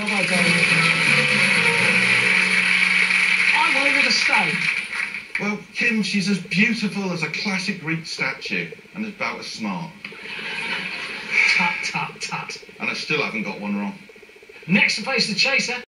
Bye-bye, darling. I want her to stay. Well, Kim, she's as beautiful as a classic Greek statue and about as smart. Tut, tut, tut. And I still haven't got one wrong. Next to face the chaser.